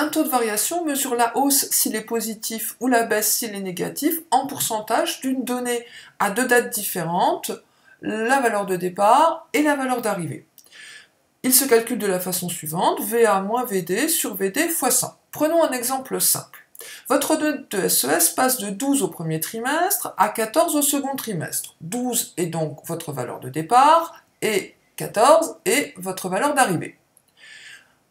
Un taux de variation mesure la hausse s'il est positif ou la baisse s'il est négatif en pourcentage d'une donnée à deux dates différentes, la valeur de départ et la valeur d'arrivée. Il se calcule de la façon suivante, VA moins VD sur VD fois 100. Prenons un exemple simple. Votre note de SES passe de 12 au premier trimestre à 14 au second trimestre. 12 est donc votre valeur de départ et 14 est votre valeur d'arrivée.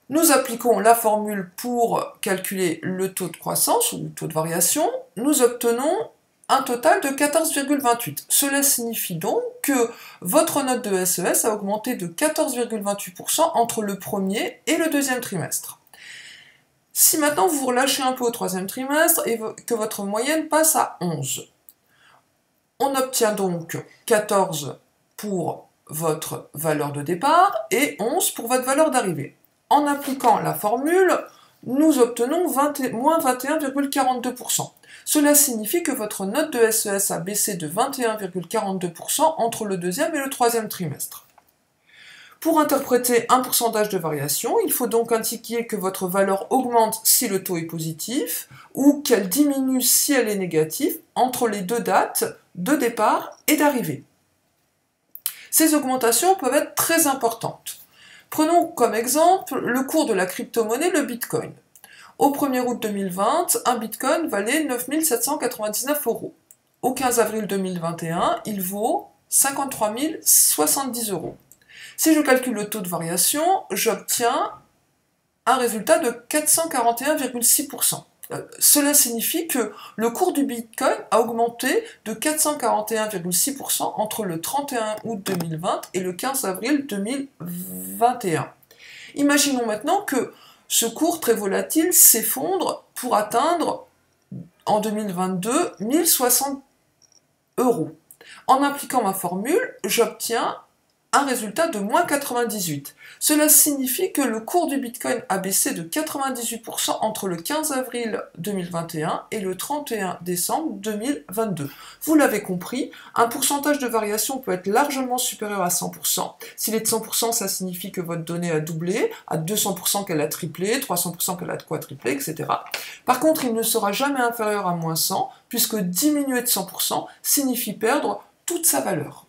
Nous appliquons la formule pour calculer le taux de croissance ou le taux de variation. Nous obtenons un total de 14,28. Cela signifie donc que votre note de SES a augmenté de 14,28% entre le premier et le deuxième trimestre. Si maintenant vous relâchez un peu au troisième trimestre et que votre moyenne passe à 11, on obtient donc 14 pour votre valeur de départ et 11 pour votre valeur d'arrivée. En appliquant la formule, nous obtenons moins 21,42%. Cela signifie que votre note de SES a baissé de 21,42% entre le deuxième et le troisième trimestre. Pour interpréter un pourcentage de variation, il faut donc indiquer que votre valeur augmente si le taux est positif ou qu'elle diminue si elle est négative entre les deux dates de départ et d'arrivée. Ces augmentations peuvent être très importantes. Prenons comme exemple le cours de la crypto-monnaie, le Bitcoin. Au 1er août 2020, un bitcoin valait 9799 euros. Au 15 avril 2021, il vaut 53 070 euros. Si je calcule le taux de variation, j'obtiens un résultat de 441,6%. Euh, cela signifie que le cours du Bitcoin a augmenté de 441,6% entre le 31 août 2020 et le 15 avril 2021. Imaginons maintenant que ce cours très volatile s'effondre pour atteindre en 2022 1060 euros. En appliquant ma formule, j'obtiens un résultat de moins 98. Cela signifie que le cours du Bitcoin a baissé de 98% entre le 15 avril 2021 et le 31 décembre 2022. Vous l'avez compris, un pourcentage de variation peut être largement supérieur à 100%. S'il est de 100%, ça signifie que votre donnée a doublé, à 200% qu'elle a triplé, 300% qu'elle a quadruplé, etc. Par contre, il ne sera jamais inférieur à moins 100, puisque diminuer de 100% signifie perdre toute sa valeur.